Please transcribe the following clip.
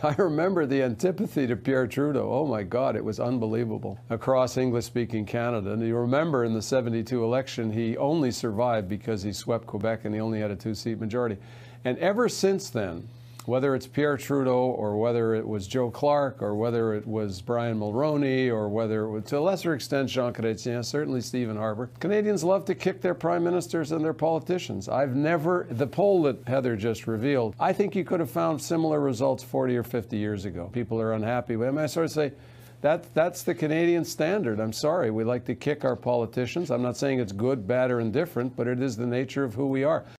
I remember the antipathy to Pierre Trudeau. Oh my God, it was unbelievable across English speaking Canada. And you remember in the 72 election, he only survived because he swept Quebec and he only had a two seat majority. And ever since then, whether it's Pierre Trudeau or whether it was Joe Clark or whether it was Brian Mulroney or whether it was, to a lesser extent, Jean Chrétien, certainly Stephen Harper, Canadians love to kick their prime ministers and their politicians. I've never, the poll that Heather just revealed, I think you could have found similar results 40 or 50 years ago. People are unhappy. But I sort of say, that, that's the Canadian standard. I'm sorry. We like to kick our politicians. I'm not saying it's good, bad, or indifferent, but it is the nature of who we are.